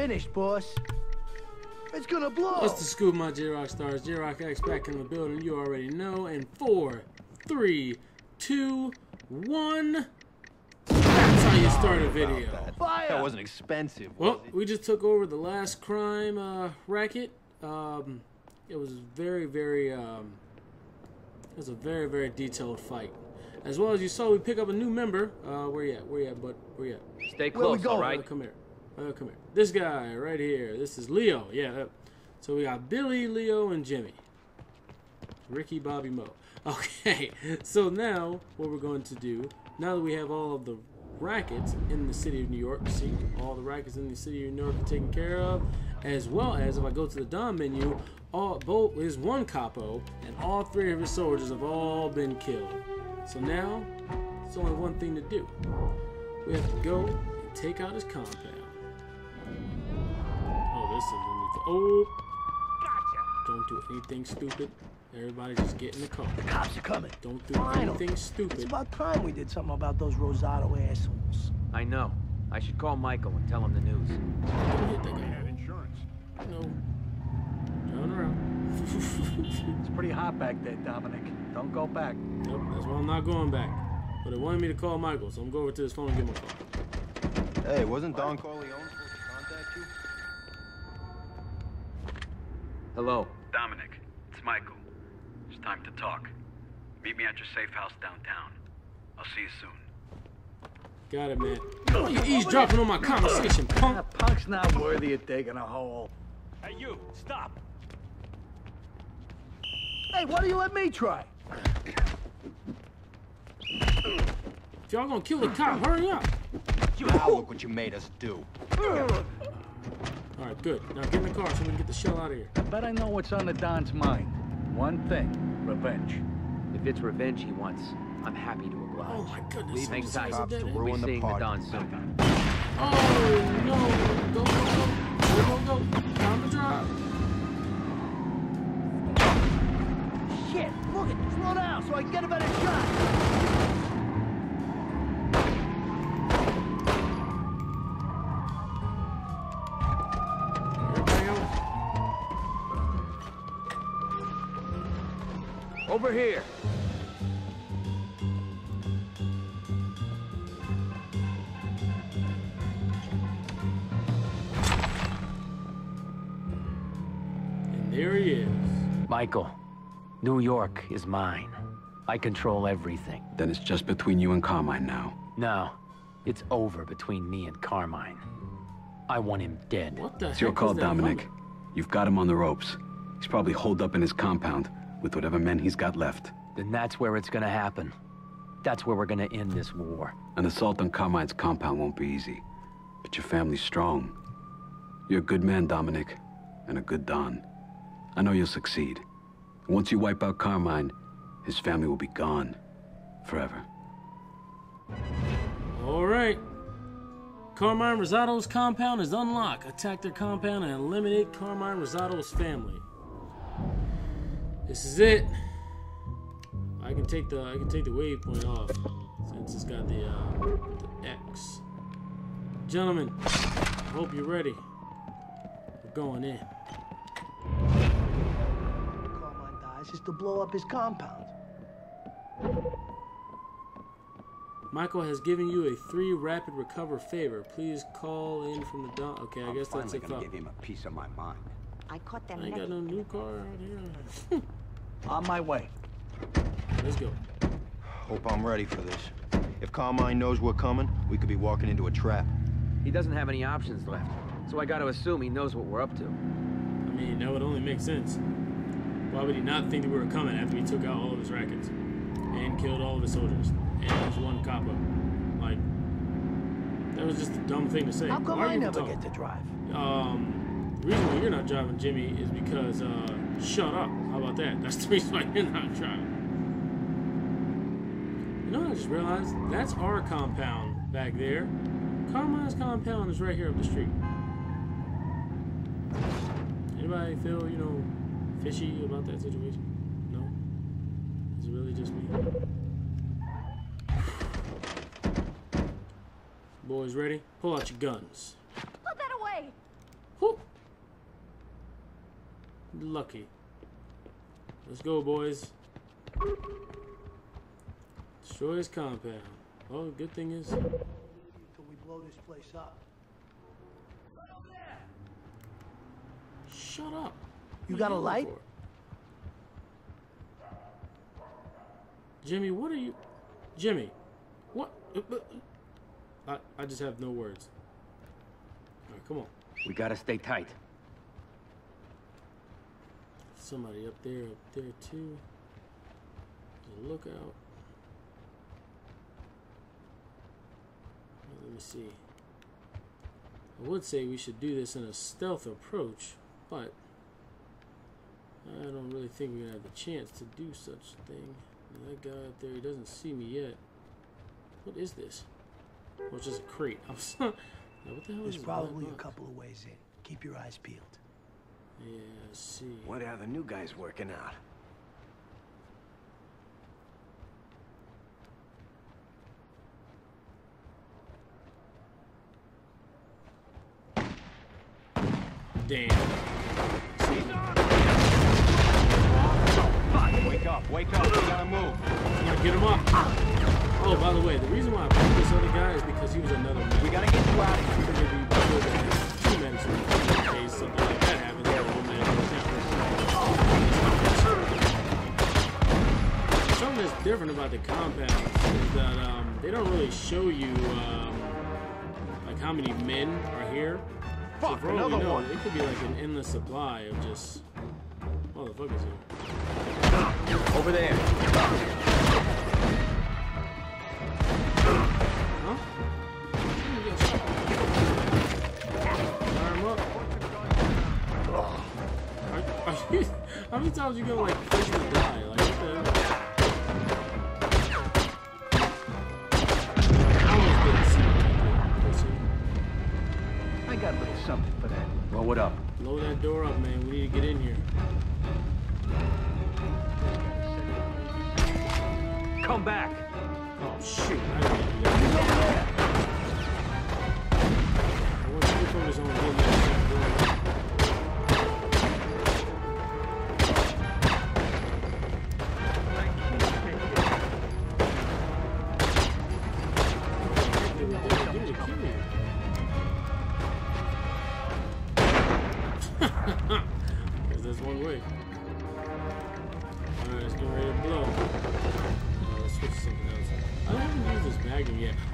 finished, boss. It's gonna blow. What's the scoop, my J-Rock stars? J-Rock X back in the building. You already know. And four, three, two, one. That's how you start a video. Fire! That wasn't expensive, was Well, it? we just took over the last crime uh, racket. Um, it was very, very. Um, it was a very, very detailed fight. As well as you saw, we pick up a new member. Uh, where you at? Where you at, bud? Where you at? Stay close, going? all Uh, come here. Uh, come here. This guy right here. This is Leo. Yeah. uh, So we got Billy, Leo, and Jimmy. Ricky, Bobby, Mo. Okay. So now what we're going to do, now that we have all of the rackets in the city of New York, see all the rackets in the city of New York are taken care of, as well as if I go to the Don menu, all both is one capo, and all three of his soldiers have all been killed. So now, it's only one thing to do. We have to go and take out his compound. Oh, this is gonna be. Oh! Don't do anything stupid. Everybody just get in the car. The cops are coming. Don't do Finally. anything stupid. It's about time we did something about those Rosato assholes. I know. I should call Michael and tell him the news. Don't hit. Had insurance. No. Turn around. It's pretty hot back there, Dominic. Don't go back. Nope, that's why I'm not going back. But it wanted me to call Michael, so I'm going over to his phone and give him a call. Hey, wasn't Don Corleone supposed to contact you? Hello. Dominic, it's Michael. It's time to talk. Meet me at your safe house downtown. I'll see you soon. Got it, man. Oh, you eavesdropping on my conversation, punk. That punk's not worthy of digging a hole. Hey, you, stop. Hey, why don't you let me try? Y'all gonna kill the cop, hurry up. Now look what you made us do. All right, good. Now get in the car so we can get the shell out of here. I bet I know what's on the Don's mind. One thing, revenge. If it's revenge he wants, I'm happy to oblige. Oh my goodness. Hang this tight. is Cops to end. We'll ruin be the seeing the party. Don soon. Oh no! Go, go, go! Go, go, go! Time to drive. Shit, look it, slow down so I can get a better shot. Over here. And there he is. Michael, New York is mine. I control everything. Then it's just between you and Carmine now. No, it's over between me and Carmine. I want him dead. What the It's heck your call, is that Dominic. mother- You've got him on the ropes. He's probably holed up in his compound with whatever men he's got left. Then that's where it's gonna happen. That's where we're gonna end this war. An assault on Carmine's compound won't be easy. But your family's strong. You're a good man, Dominic, and a good Don. I know you'll succeed. Once you wipe out Carmine, his family will be gone. Forever. All right. Carmine Rosato's compound is unlocked. Attack their compound and eliminate Carmine Rosato's family. This is it. I can take the I can take the waypoint off since it's got the uh, the X. Gentlemen, I hope you're ready. We're going in. Carmine dies is to blow up his compound. Michael has given you a three rapid recover favor. Please call in from the Don. Okay, I guess that's finally it. gonna give him a piece of my mind. I caught I ain't got no new car out here. On my way. Let's go. Hope I'm ready for this. If Carmine knows we're coming, we could be walking into a trap. He doesn't have any options left, so I gotta assume he knows what we're up to. I mean, that would only make sense. Why would he not think that we were coming after we took out all of his rackets and killed all of his soldiers and his one capo? Like, that was just a dumb thing to say. How come Why are I you never talking? get to drive? Um, the reason why you're not driving, Jimmy, is because, uh, shut up. How about that? That's the reason why you're not driving. You know I just realized? That's our compound back there. Carmine's compound is right here up the street. Anybody feel, you know, fishy about that situation? No? Is it really just me? Boys ready? Pull out your guns. Put that away! Lucky. Let's go, boys. Destroy his compound. Oh, good thing is, Till we blow this place up. shut up. You What got are a light? for? Jimmy, what are you? Jimmy, what? I, I just have no words. All right, come on. We gotta stay tight. Somebody up there, up there too. There's a lookout. Let me see. I would say we should do this in a stealth approach, but I don't really think gonna have the chance to do such a thing. That guy up there, he doesn't see me yet. What is this? Oh, it's just a crate. I was what the hell There's is probably a couple of ways in. Keep your eyes peeled. Yeah, I see. What are the new guys working out? Damn. Wake up, wake up, we gotta move. Yeah, get him up. Oh, by the way, the reason why I picked this other guy is because he was another about the compounds is that um, they don't really show you um, like how many men are here. So Fuck, for another know, one. it could be like an endless supply of just motherfuckers here. Over there. Huh? You get. Fire him up. Are, are you, how many times you go like crazy to die? Like what the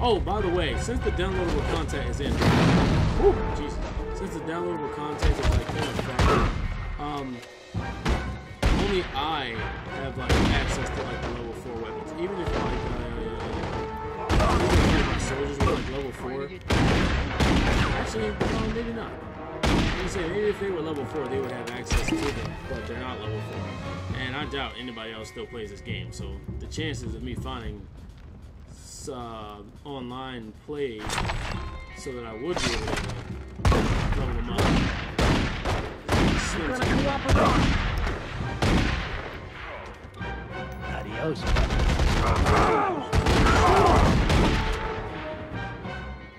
Oh, by the way, since the downloadable content is in, Whew, since the downloadable content is like kind of far, um, only I have like access to like the level four weapons. Even if like uh, even if my soldiers were like level four, actually, maybe not. I'm saying maybe if they were level four, they would have access to them, but they're not level four. And I doubt anybody else still plays this game. So the chances of me finding uh, online play so that I would be able to level them up. Slim to none. Adios.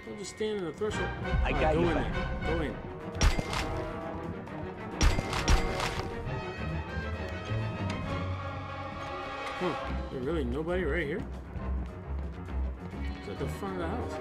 Don't just stand in the threshold. I Alright, got go you in there. Go in. Huh. There's really nobody right here? The front of the house.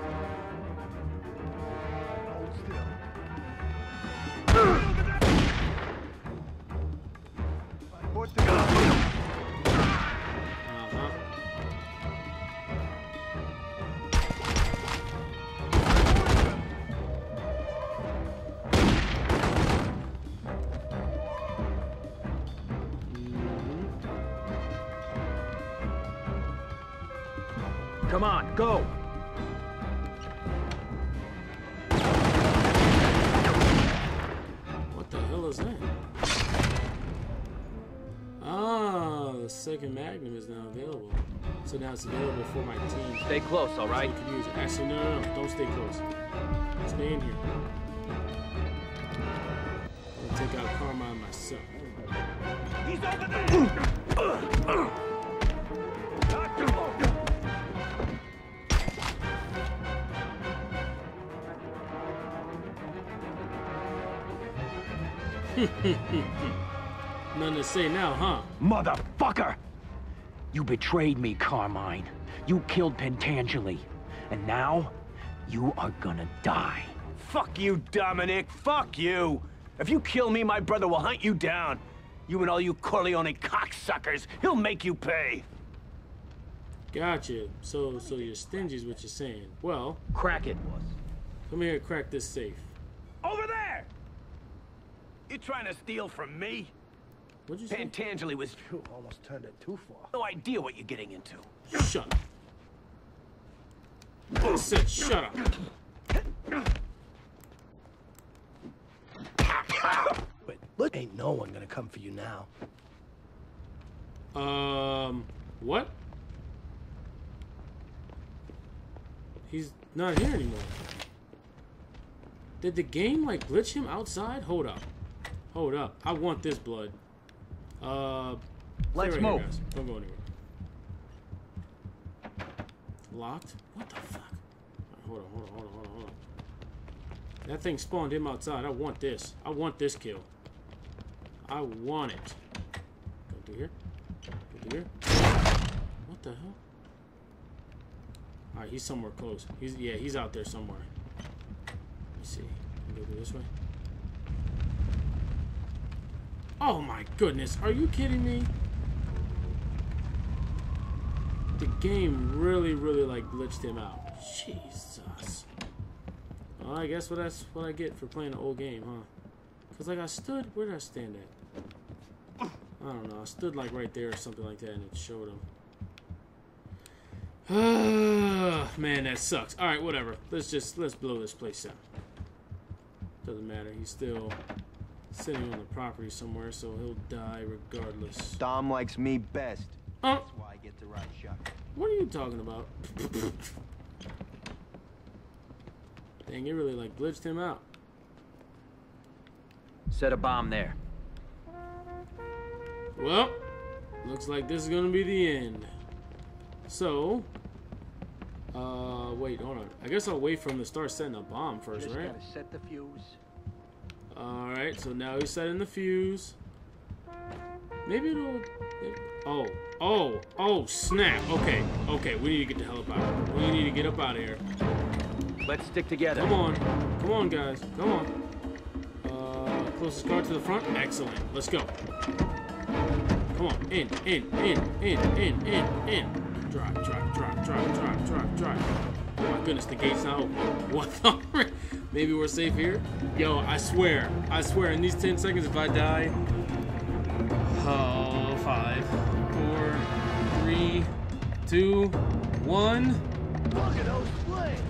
Come on, go. Second Magnum is now available. So now it's available for my team. Stay close, all right? So use it. Actually, no, no, no. Don't stay close. Stay in here. I'm gonna take out Carmine myself. He's over there! Nothing to say now, huh? Motherfucker! You betrayed me, Carmine. You killed Pentangeli. And now, you are gonna die. Fuck you, Dominic. Fuck you. If you kill me, my brother will hunt you down. You and all you Corleone cocksuckers. He'll make you pay. Gotcha. So, so you're stingy is what you're saying. Well, Crack it. come here and crack this safe. Over there! You trying to steal from me? What'd you say? Pentangeli was Phew, almost turned it too far. no idea what you're getting into. Shut up. I said shut up. Wait, look, ain't no one gonna come for you now. Um, what? He's not here anymore. Did the game like glitch him outside? Hold up. Hold up. I want this blood. Uh, Let's right here, move. guys. Don't go anywhere. Locked? What the fuck? Alright, hold on, hold on, hold on, hold on, hold on. That thing spawned him outside. I want this. I want this kill. I want it. Go through here. Go through here. What the hell? Alright, he's somewhere close. He's yeah, he's out there somewhere. Let me see. Go through this way. Oh my goodness, are you kidding me? The game really, really like glitched him out. Jesus. Well, I guess what that's what I get for playing an old game, huh? Cause like I stood, where did I stand at? I don't know. I stood like right there or something like that, and it showed him. Man, that sucks. All right, whatever. Let's just let's blow this place up. Doesn't matter. He's still sitting on the property somewhere, so he'll die regardless. Dom likes me best. Oh, That's why I get to ride shotgun. what are you talking about? Dang, it really like glitched him out. Set a bomb there. Well, looks like this is gonna be the end. So, uh, wait, hold on. I guess I'll wait for him to start setting a bomb first, Just right? gotta set the fuse. All right. So now he's setting the fuse. Maybe it'll. it- oh, oh, oh! Snap. Okay, okay. We need to get the hell up out. We need to get up out of here. Let's stick together. Come on, come on, guys. Come on. Uh, closest car to the front. Excellent. Let's go. Come on. In, in, in, in, in, in, in. Drive, drive, drive, drive, drive, drive, drive. Oh my goodness, the gate's not open. What the? Maybe we're safe here. Yo, I swear, I swear, in these 10 seconds, if I die. Oh, five, four, three, two, one. Look at those flames!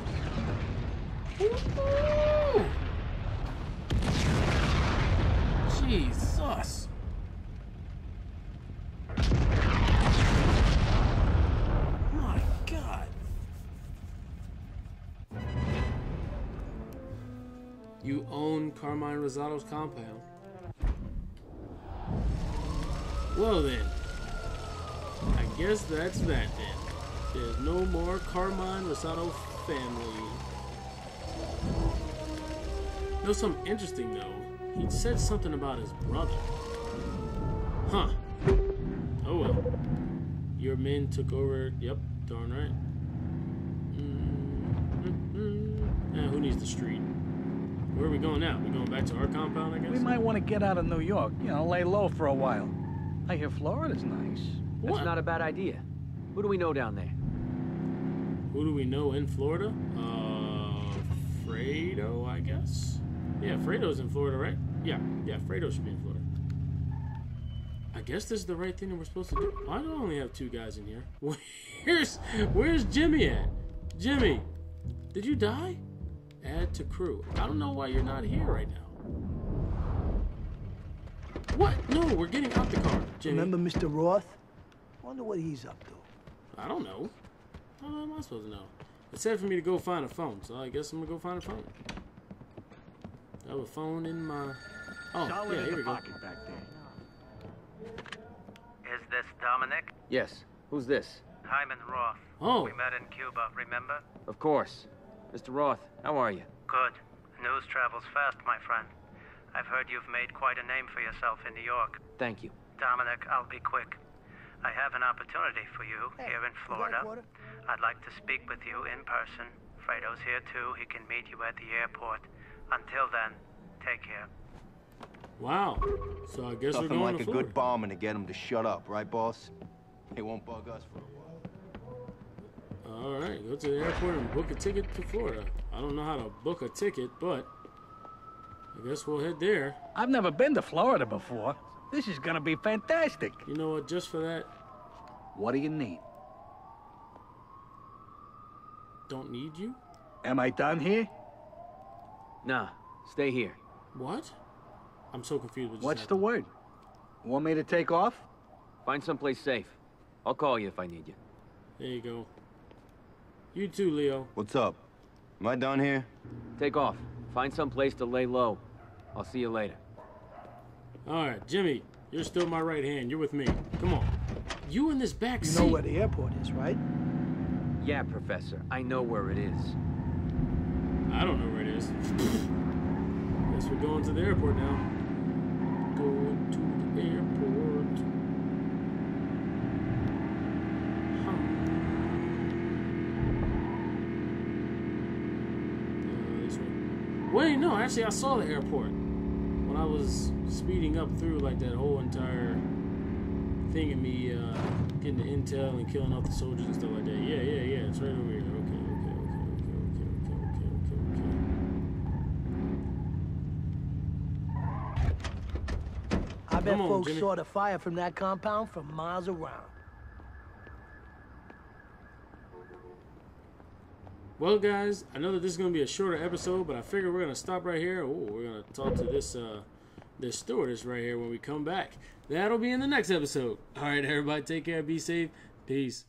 Jesus. You own Carmine Rosato's compound. Well then. I guess that's that then. There's no more Carmine Rosato family. Know something interesting though? He said something about his brother. Huh. Oh well. Your men took over. Yep, darn right. Mm-hmm. Eh, who needs the street? Where are we going now? We going back to our compound, I guess? We might want to get out of New York. You know, lay low for a while. I hear Florida's nice. What? That's not a bad idea. Who do we know down there? Who do we know in Florida? Uh, Fredo, I guess. Yeah, Fredo's in Florida, right? Yeah, yeah, Fredo should be in Florida. I guess this is the right thing that we're supposed to do. Why do I only have two guys in here? Where's Where's Jimmy at? Jimmy, did you die? Add to crew. I don't know why you're not here right now. What? No, we're getting out the car, Jimmy. Remember Mr. Roth? Wonder what he's up to. I don't know. How am I supposed to know? It said for me to go find a phone, so I guess I'm gonna go find a phone. I have a phone in my. Oh, Solid yeah, in here the we go. pocket back there. Is this Dominic? Yes. Who's this? Hyman Roth. Oh. We met in Cuba, remember? Of course. Mr. Roth, how are you? Good. News travels fast, my friend. I've heard you've made quite a name for yourself in New York. Thank you. Dominic, I'll be quick. I have an opportunity for you Hey, here in you got a Florida. I'd like to speak with you in person. Fredo's here too. He can meet you at the airport. Until then, take care. Wow. So I guess we're going like to a Florida. good bombing to get him to shut up, right, boss? It won't bug us for a while. All right, go to the airport and book a ticket to Florida. I don't know how to book a ticket, but I guess we'll head there. I've never been to Florida before. This is gonna be fantastic. You know what? Just for that, What do you need? don't need you. Am I done here? Nah, stay here. What? I'm so confused. What just What's the happened. word? Want me to take off? Find someplace safe. I'll call you if I need you. There you go. You too, Leo. What's up? Am I done here? Take off. Find some place to lay low. I'll see you later. All right, Jimmy, you're still my right hand. You're with me. Come on. You in this back You seat. know where the airport is, right? Yeah, Professor. I know where it is. I don't know where it is. Guess we're going to the airport now. Going to the airport. Huh. Uh, this way. Wait, no, actually, I saw the airport when I was speeding up through like that whole entire thing of me uh, getting the intel and killing off the soldiers and stuff like that. Yeah, yeah, yeah. It's right over here. Okay, okay, okay, okay, okay, okay, okay, okay, okay. I bet folks Jimmy. saw the fire from that compound from miles around. Well, guys, I know that this is going to be a shorter episode, but I figure we're going to stop right here. Oh, we're going to talk to this uh, this stewardess right here when we come back. That'll be in the next episode. All right, everybody, take care, be safe, peace.